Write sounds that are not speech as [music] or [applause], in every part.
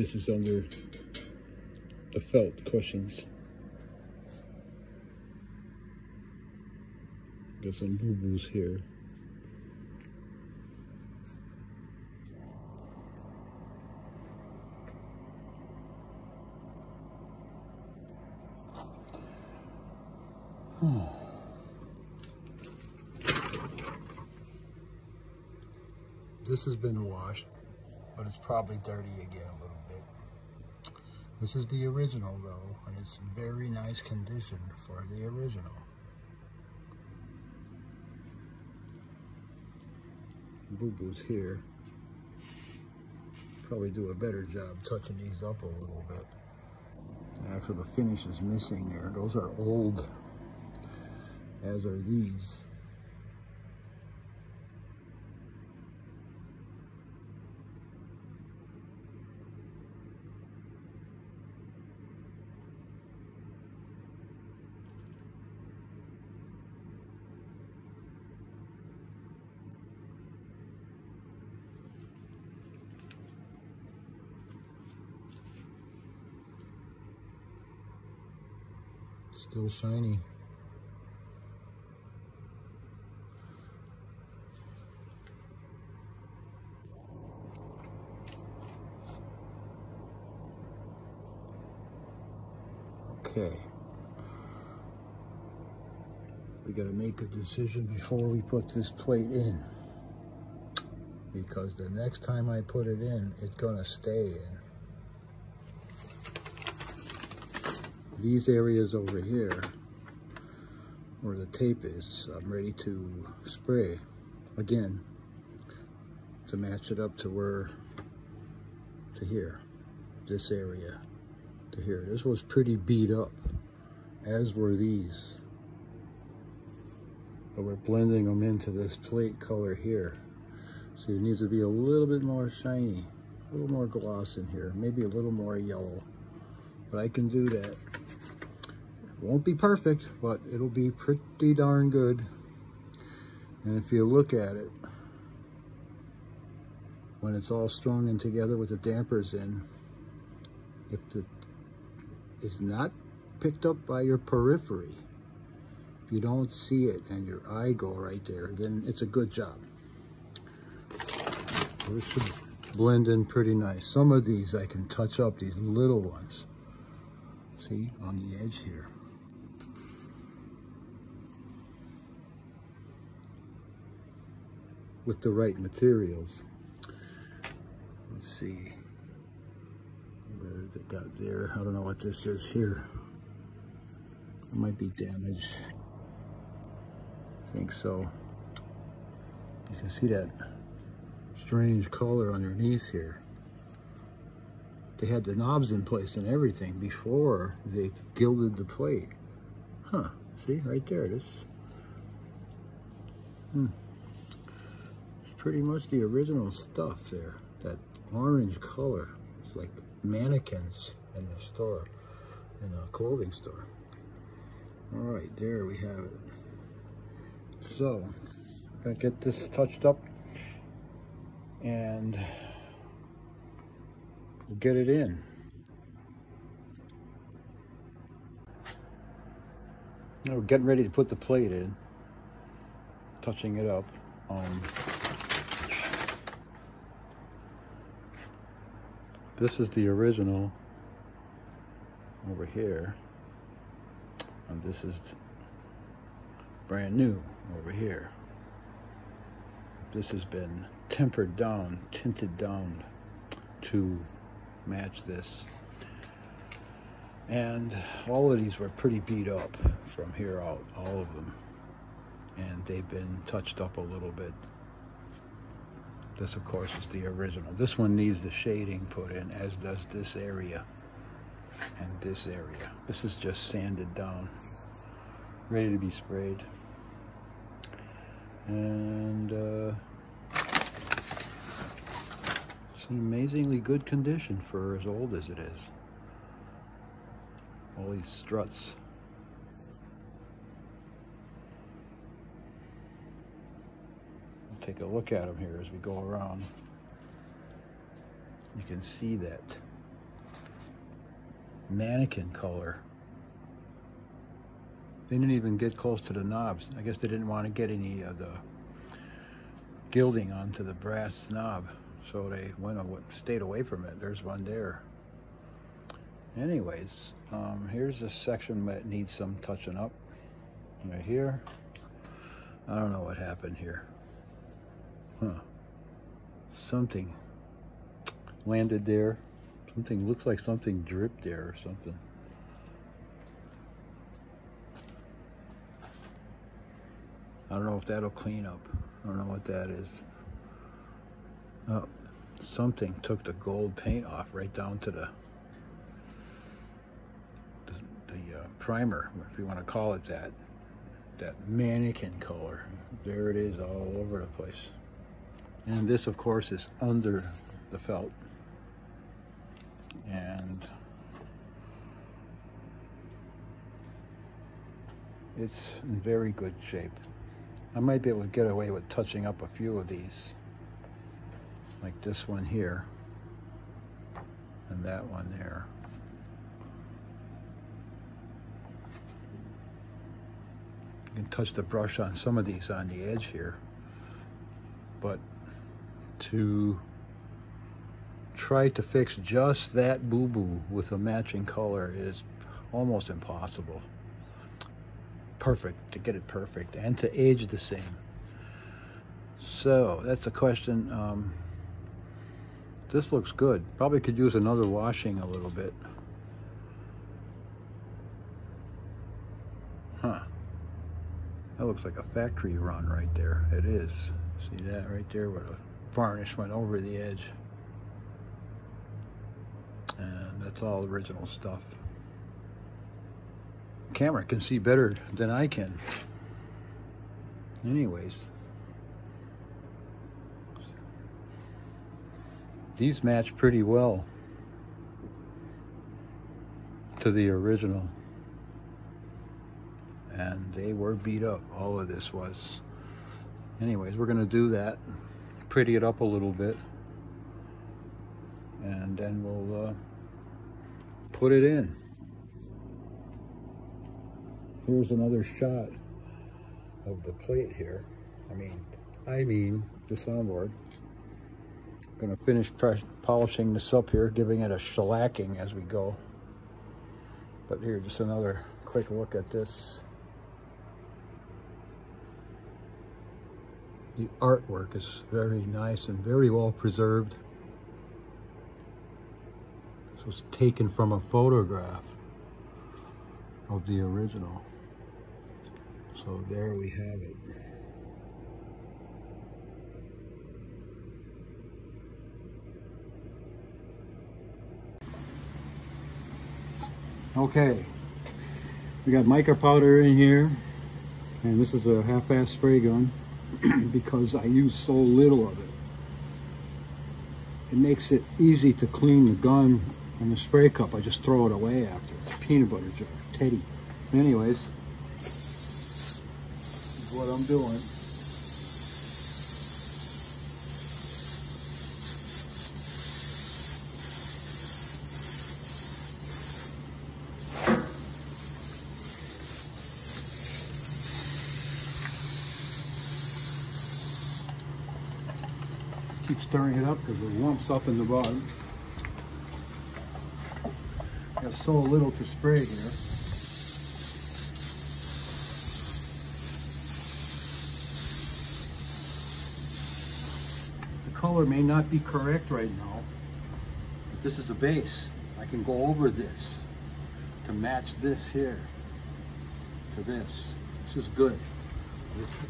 this is under the felt cushions. Got some boo-boos here. This has been washed, but it's probably dirty again. This is the original though, and it's very nice condition for the original. Boo-boos here. Probably do a better job touching these up a little bit. Actually, the finish is missing there. Those are old, as are these. Still shiny. Okay. We got to make a decision before we put this plate in. Because the next time I put it in, it's to stay in. These areas over here, where the tape is, I'm ready to spray again to match it up to where, to here, this area to here. This was pretty beat up, as were these. But we're blending them into this plate color here. So it needs to be a little bit more shiny, a little more gloss in here, maybe a little more yellow. But I can do that. Won't be perfect, but it'll be pretty darn good. And if you look at it, when it's all strung in together with the dampers in, if it is not picked up by your periphery, if you don't see it and your eye go right there, then it's a good job. This should blend in pretty nice. Some of these I can touch up, these little ones. See, on the edge here. With the right materials. Let's see. Where it got there? I don't know what this is here. It might be damaged. I think so. You can see that strange color underneath here. They had the knobs in place and everything before they gilded the plate. Huh, see, right there it is. Hmm. Pretty much the original stuff there. That orange color. It's like mannequins in the store, in a clothing store. All right, there we have it. So, gonna get this touched up and get it in. Now we're getting ready to put the plate in, touching it up. Um, this is the original over here, and this is brand new over here. This has been tempered down, tinted down to match this. And all of these were pretty beat up from here out, all of them. And they've been touched up a little bit. This, of course, is the original. This one needs the shading put in, as does this area and this area. This is just sanded down, ready to be sprayed. And uh, an amazingly good condition for as old as it is. All these struts. We'll take a look at them here as we go around. You can see that mannequin color. They didn't even get close to the knobs. I guess they didn't want to get any of the gilding onto the brass knob. So they went and stayed away from it. There's one there. Anyways, um, here's a section that needs some touching up. Right here. I don't know what happened here. Huh. Something landed there. Something looks like something dripped there or something. I don't know if that'll clean up. I don't know what that is. Oh, something took the gold paint off right down to the the, the uh, primer, if you want to call it that. That mannequin color. There it is all over the place. And this, of course, is under the felt. And it's in very good shape. I might be able to get away with touching up a few of these. Like this one here. And that one there. You can touch the brush on some of these on the edge here. But to try to fix just that boo-boo with a matching color is almost impossible. Perfect, to get it perfect, and to age the same. So, that's a question. Um, this looks good. Probably could use another washing a little bit. Huh. That looks like a factory run right there. It is. See that right there the varnish went over the edge. And that's all original stuff. Camera can see better than I can. Anyways. These match pretty well to the original. And they were beat up. All of this was. Anyways, we're to do that. Pretty it up a little bit. And then we'll... Uh, put it in. Here's another shot of the plate here. I mean, I mean the soundboard. Gonna finish polishing this up here, giving it a shellacking as we go. But here, just another quick look at this. The artwork is very nice and very well preserved. This was taken from a photograph of the original. So there we have it. Okay, we got mica powder in here, and this is a half-ass spray gun [clears throat] because I use so little of it. It makes it easy to clean the gun and the spray cup, I just throw it away after. Peanut butter jar, Teddy. Anyways, what I'm doing. Stirring it up because it lumps up in the bottom. Got so little to spray here. The color may not be correct right now, but this is a base. I can go over this to match this here to this. This is good.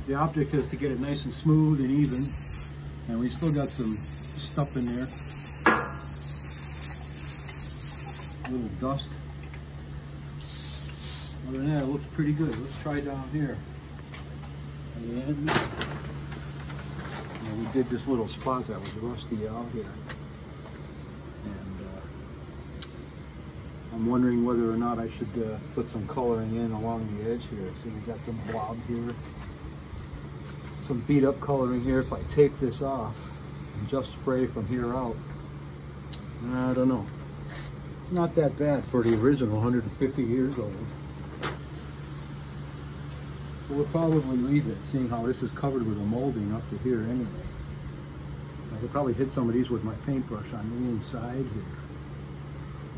The object is to get it nice and smooth and even, and we still got some stuff in there A little dust. Other than that, it looks pretty good. Let's try down here. And we did this little spot that was rusty out here. And uh, I'm wondering whether or not I should uh, put some coloring in along the edge here. See, we got some blob here. Some beat up coloring here. If I take this off and just spray from here out, I don't know. not that bad for the original 150 years old. So we'll probably leave it, seeing how this is covered with a molding up to here anyway. I could probably hit some of these with my paintbrush on the inside here.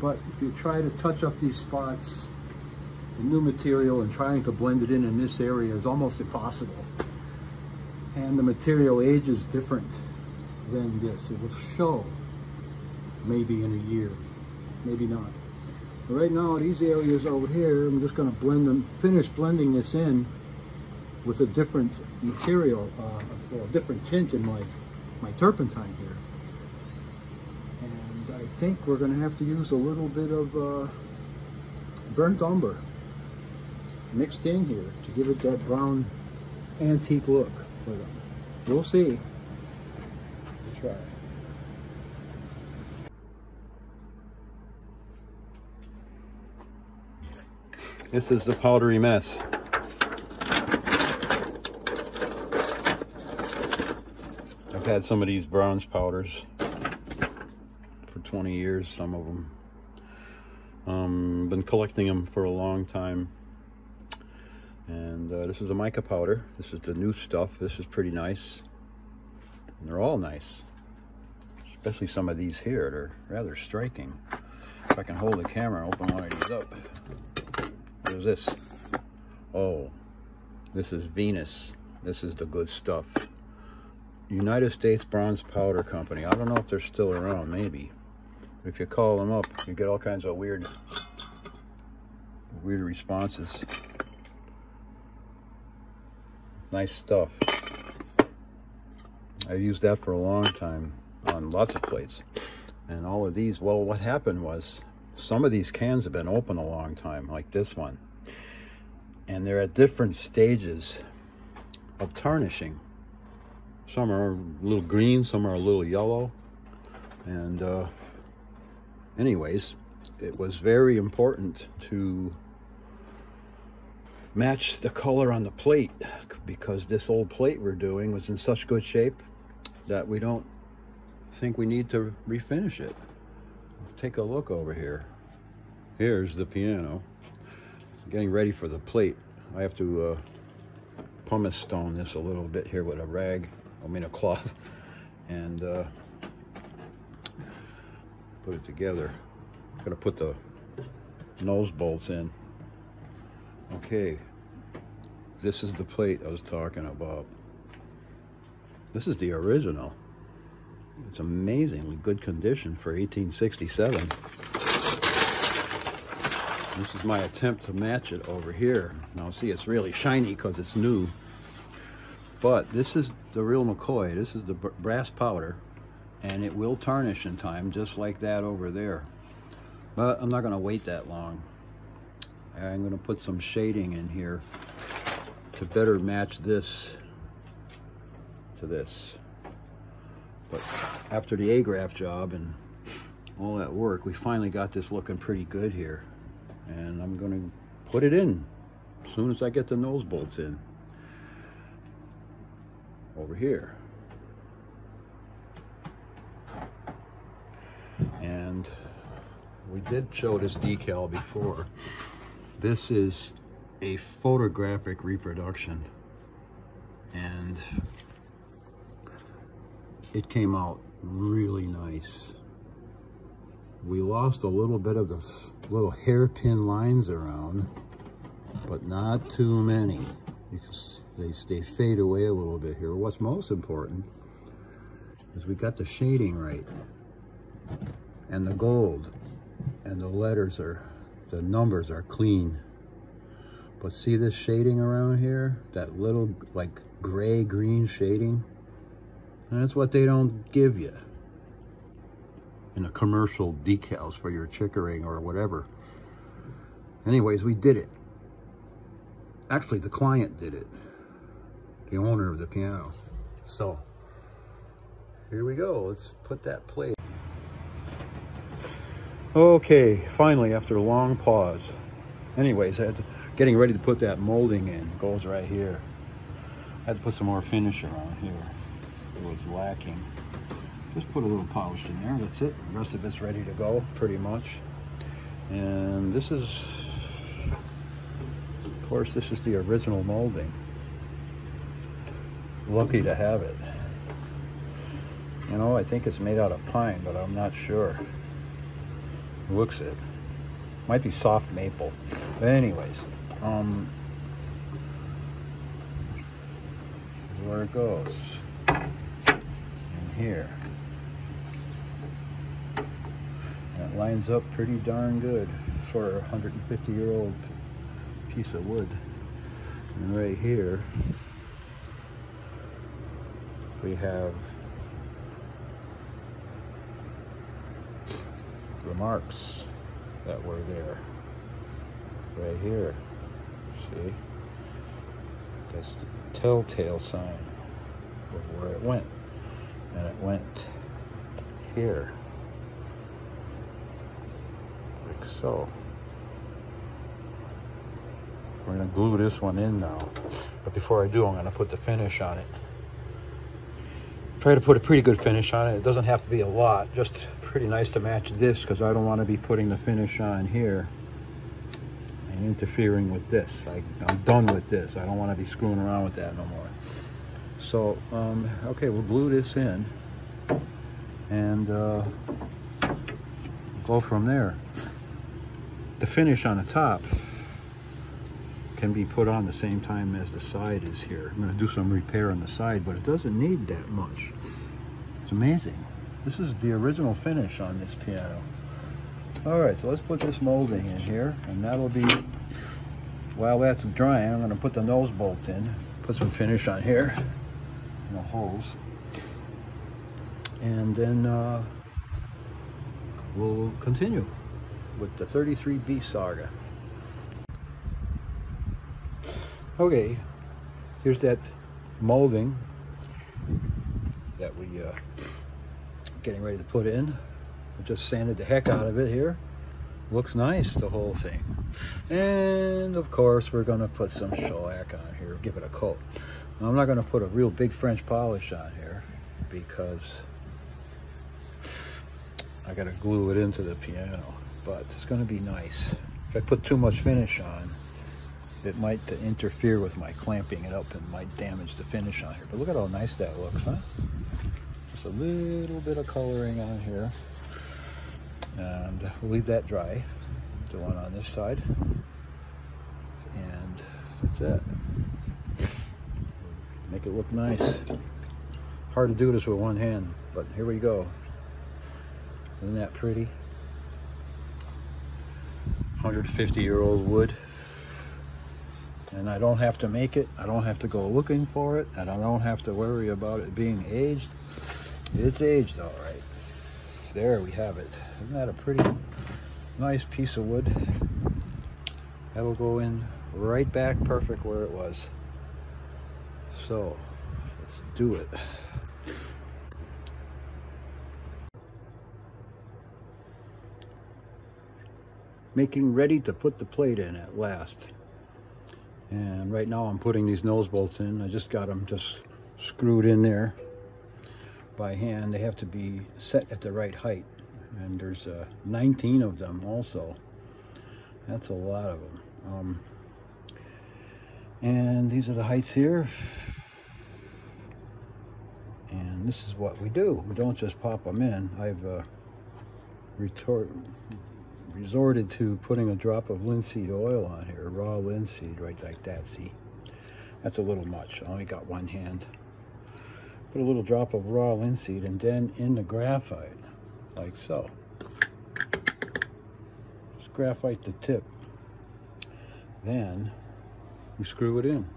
But if you try to touch up these spots, the new material and trying to blend it in in this area is almost impossible. And the material age is different than this. It will show maybe in a year, maybe not. But right now, these areas over here, I'm just going to blend them, finish blending this in with a different material, uh, well, a different tint in my, my turpentine here. And I think we're going to have to use a little bit of uh, burnt umber mixed in here to give it that brown antique look. But we'll see. Try. This is the powdery mess. I've had some of these bronze powders for 20 years, some of them. Um, been collecting them for a long time. And uh, this is a mica powder. This is the new stuff. This is pretty nice. And they're all nice. Especially some of these here. They're rather striking. If I can hold the camera and open one of these up. What is this? Oh, this is Venus. This is the good stuff. United States Bronze Powder Company. I don't know if they're still around, maybe. If you call them up, you get all kinds of weird, weird responses. Nice stuff. I've used that for a long time on lots of plates. And all of these, well, what happened was some of these cans have been open a long time, like this one. And they're at different stages of tarnishing. Some are a little green, some are a little yellow. And uh, anyways, it was very important to match the color on the plate because this old plate we're doing was in such good shape that we don't think we need to refinish it. Take a look over here. Here's the piano. Getting ready for the plate. I have to uh, pumice stone this a little bit here with a rag I mean a cloth, [laughs] and uh, put it together. I'm gonna put the nose bolts in. Okay, this is the plate I was talking about. This is the original. It's amazingly good condition for 1867. This is my attempt to match it over here. Now see, it's really shiny because it's new. But this is the real McCoy. This is the brass powder. And it will tarnish in time, just like that over there. But I'm not going to wait that long. I'm going to put some shading in here to better match this to this. But after the agraffe job and all that work, we finally got this looking pretty good here. And I'm going to put it in as soon as I get the nose bolts in over here. And we did show this decal before. This is a photographic reproduction and it came out really nice. We lost a little bit of the little hairpin lines around, but not too many. They, they fade away a little bit here. What's most important is we got the shading right and the gold and the letters are, the numbers are clean. But see this shading around here? That little like gray green shading? And that's what they don't give you in the commercial decals for your chickering or whatever. Anyways, we did it. Actually, the client did it the owner of the piano. So here we go. Let's put that plate. Okay, finally, after a long pause. Anyways, I had to, getting ready to put that molding in. It goes right here. I had to put some more finish around here. It was lacking. Just put a little polish in there. That's it. The rest of it's ready to go, pretty much. And this is, of course, this is the original molding. Lucky to have it. You know, I think it's made out of pine, but I'm not sure. Looks it. Might be soft maple. But anyways, um, where it goes. In here. That lines up pretty darn good for a 150 year old piece of wood. And right here, we have the marks that were there. Right here. See? That's the telltale sign of where it went. And it went here. Like so. We're to glue this one in now. But before I do, I'm to put the finish on it. Try to put a pretty good finish on it. It doesn't have to be a lot, just pretty nice to match this because I don't want to be putting the finish on here and interfering with this. I, am done with this. I don't want to be screwing around with that no more. So, um, okay, we'll glue this in and uh, go from there. The finish on the top can be put on the same time as the side is here. I'm going to do some repair on the side, but it doesn't need that much. It's amazing. This is the original finish on this piano. All right, so let's put this molding in here, and that'll be, while that's drying, I'm gonna put the nose bolts in, put some finish on here, in the holes, and then uh, we'll continue with the 33B saga. Okay, here's that molding that we uh, getting ready to put in. I just sanded the heck out of it here. Looks nice, the whole thing. And of course, we're gonna put some shellac on here, give it a coat. Now, I'm not gonna put a real big French polish on here because I gotta glue it into the piano, but it's gonna be nice. If I put too much finish on, it might interfere with my clamping it up and might damage the finish on here. But look at how nice that looks, huh? A little bit of coloring on here. And we'll leave that dry. The one on this side. And that's it. Make it look nice. Hard to do this with one hand, but here we go. Isn't that pretty? 150 year old wood. And I don't have to make it. I don't have to go looking for it. And I don't have to worry about it being aged. It's aged all right. There we have it. Isn't that a pretty nice piece of wood? That'll go in right back perfect where it was. So, let's do it. Making ready to put the plate in at last. And right now I'm putting these nose bolts in. I just got them just screwed in there by hand. They have to be set at the right height. And there's uh, 19 of them also. That's a lot of them. Um, and these are the heights here. And this is what we do. We don't just pop them in. I've uh, retort, resorted to putting a drop of linseed oil on here, raw linseed, right like that, see? That's a little much. I only got one hand. Put a little drop of raw linseed and then in the graphite, like so. Just graphite the tip. Then you screw it in.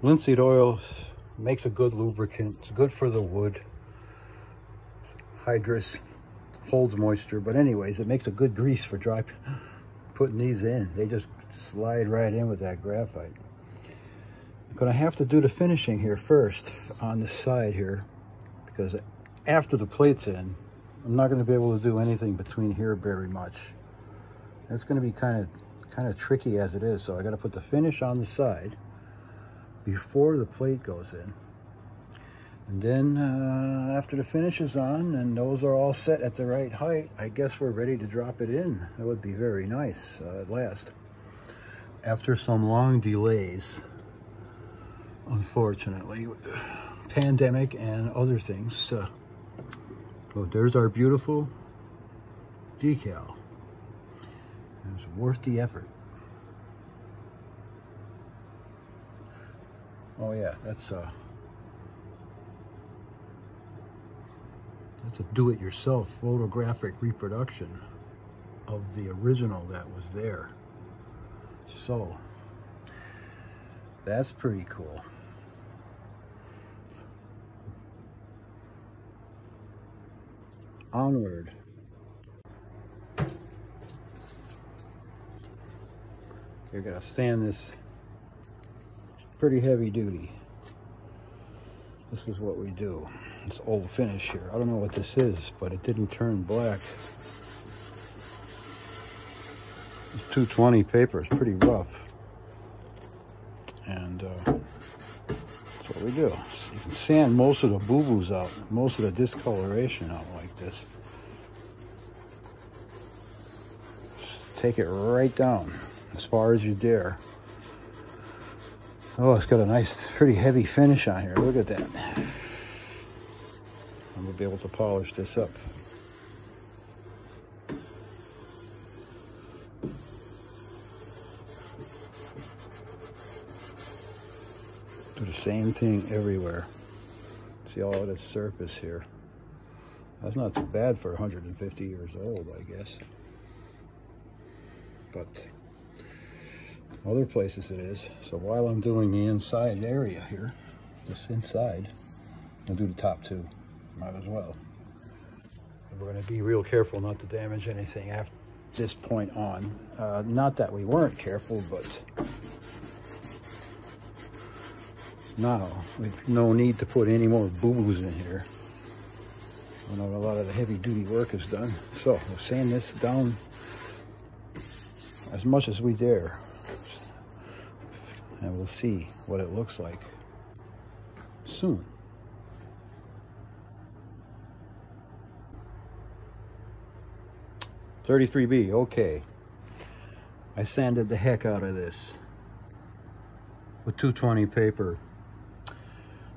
Linseed oil makes a good lubricant. It's good for the wood. Hydrous holds moisture, but anyways, it makes a good grease for dry putting these in. They just slide right in with that graphite. I'm gonna have to do the finishing here first on the side here because after the plate's in, I'm not gonna be able to do anything between here very much. That's gonna be kind of kind of tricky as it is, so I gotta put the finish on the side before the plate goes in. And then uh, after the finish is on and those are all set at the right height, I guess we're ready to drop it in. That would be very nice uh, at last. After some long delays, unfortunately, pandemic and other things. Uh, well, there's our beautiful decal. It's worth the effort. Oh yeah, that's uh that's a do-it-yourself photographic reproduction of the original that was there. So that's pretty cool. Onward. You're gonna stand this pretty heavy duty. This is what we do. This old finish here. I don't know what this is, but it didn't turn black. It's 220 paper. It's pretty rough. And uh, that's what we do. You can sand most of the boo-boos out, most of the discoloration out like this. take it right down as far as you dare. Oh, it's got a nice, pretty heavy finish on here. Look at that. Gonna be able to polish this up. Do the same thing everywhere. See all this surface here. That's not so bad for 150 years old, I guess. But other places it is. So while I'm doing the inside area here, this inside, I'll do the top two. Might as well. And we're going to be real careful not to damage anything after this point on. Uh, not that we weren't careful, but now we've no need to put any more boo-boos in here. I know a lot of the heavy duty work is done. So we'll sand this down as much as we dare and we'll see what it looks like soon. Thirty-three B, okay. I sanded the heck out of this with 220 paper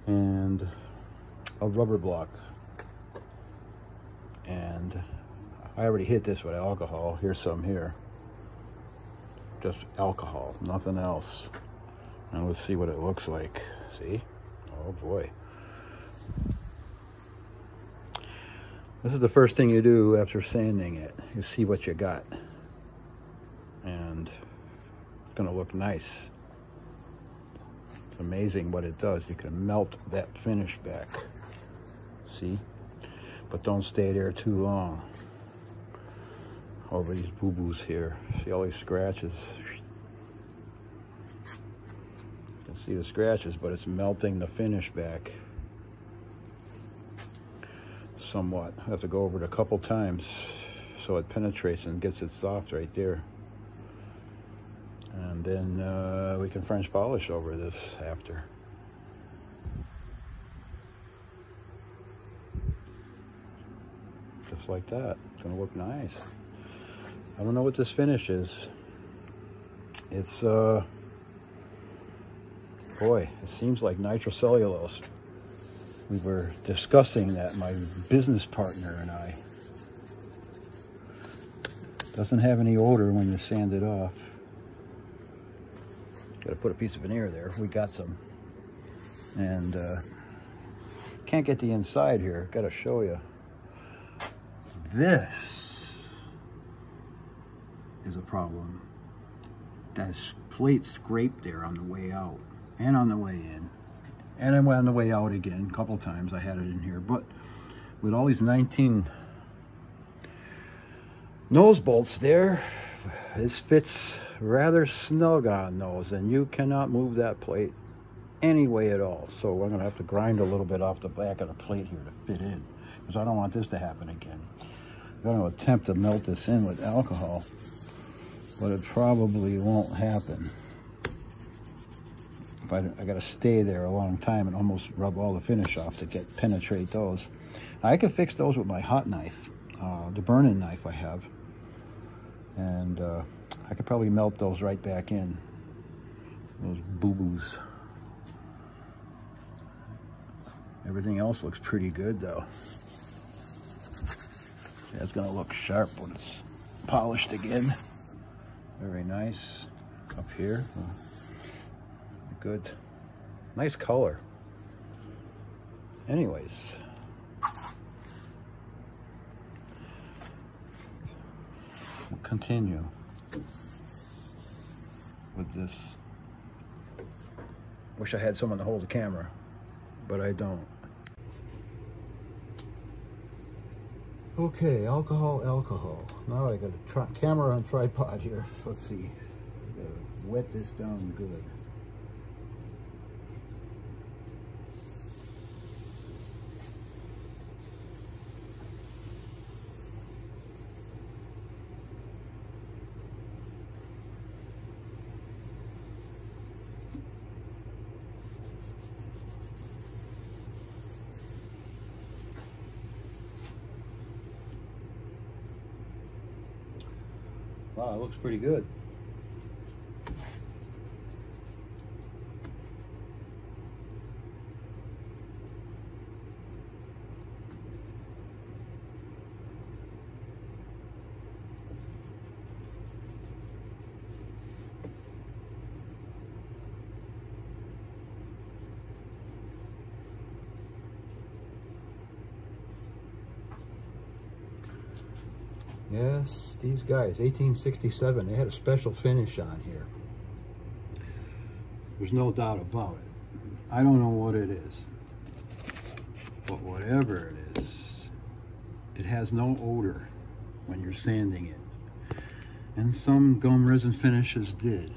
and a rubber block. And I already hit this with alcohol. Here's some here. Just alcohol, nothing else. And let's see what it looks like. See? Oh boy. This is the first thing you do after sanding it. You see what you got. And it's going to look nice. It's amazing what it does. You can melt that finish back. See? But don't stay there too long. Over these boo-boos here. See all these scratches? You can see the scratches, but it's melting the finish back somewhat. I have to go over it a couple times so it penetrates and gets it soft right there. And then uh, we can French polish over this after. Just like that. It's gonna look nice. I don't know what this finish is. It's uh boy, it seems like nitrocellulose. We were discussing that, my business partner and I. Doesn't have any odor when you sand it off. Got to put a piece of veneer there. We got some. And uh, can't get the inside here. Got to show you. This is a problem. That plate scraped there on the way out and on the way in. And I went on the way out again a couple times. I had it in here. But with all these 19 nose bolts there, this fits rather snug on those. And you cannot move that plate any way at all. So I'm going to have to grind a little bit off the back of the plate here to fit in. Because I don't want this to happen again. I'm going to attempt to melt this in with alcohol. But it probably won't happen if I, I got to stay there a long time and almost rub all the finish off to get penetrate those. I can fix those with my hot knife, uh, the burning knife I have. And uh, I could probably melt those right back in. Those boo-boos. Everything else looks pretty good though. Yeah, it's gonna look sharp when it's polished again. Very nice. Up here. Good. Nice color. Anyways. We'll continue with this. Wish I had someone to hold the camera, but I don't. Okay, alcohol, alcohol. Now I got a camera on tripod here. Let's see. wet this down good. Wow, it looks pretty good. These guys, 1867, they had a special finish on here. There's no doubt about it. I don't know what it is, but whatever it is, it has no odor when you're sanding it. And some gum resin finishes did.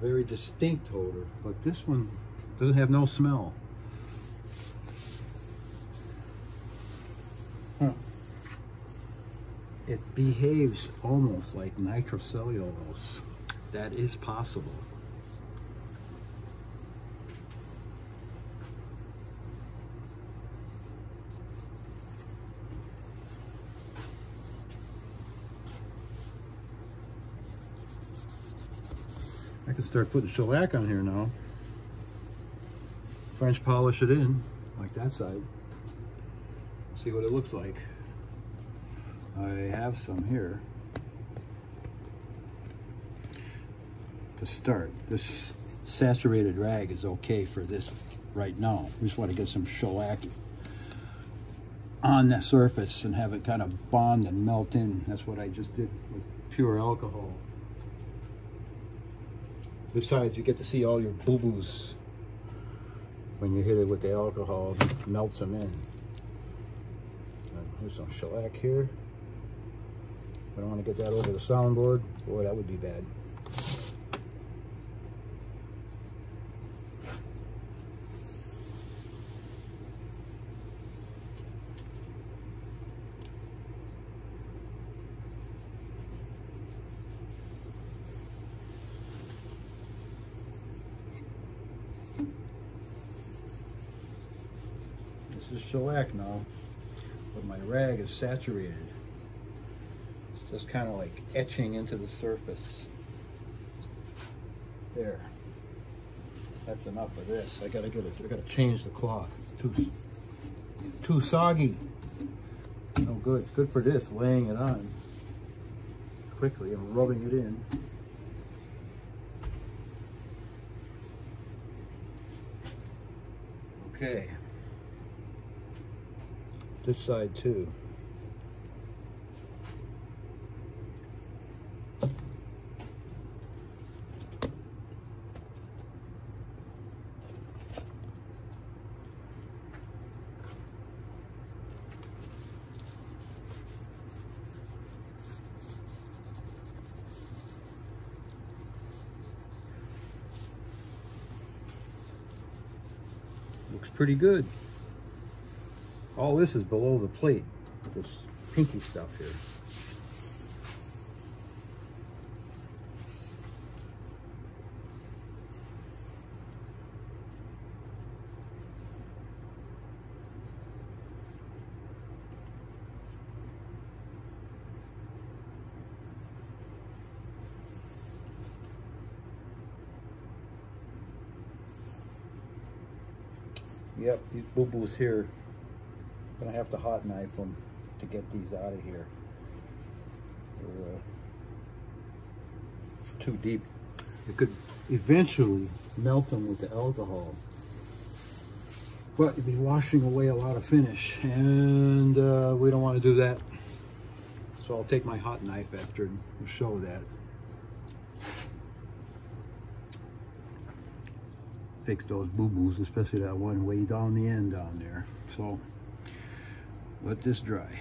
Very distinct odor, but this one doesn't have no smell. It behaves almost like nitrocellulose. That is possible. I can start putting shellac on here now. French polish it in, like that side. See what it looks like. I have some here to start. This saturated rag is okay for this right now. We just want to get some shellac on the surface and have it kind of bond and melt in. That's what I just did with pure alcohol. Besides, you get to see all your boo-boos when you hit it with the alcohol. It melts them in. There's some shellac here. I don't want to get that over the soundboard. Boy, that would be bad. This is shellac now, but my rag is saturated just kind of like etching into the surface. There. That's enough of this. I gotta get it. I gotta change the cloth. It's too too soggy. No good. Good for this. Laying it on quickly and rubbing it in. Okay. This side too. Looks pretty good. All this is below the plate, this pinky stuff here. Yep, these boo-boos here, I'm gonna have to hot knife them to get these out of here. They're uh, too deep. It could eventually melt them with the alcohol. But you'd be washing away a lot of finish, and uh, we don't want to do that. So I'll take my hot knife after and show that. Fix those boo-boos, especially that one way down the end down there. So let this dry.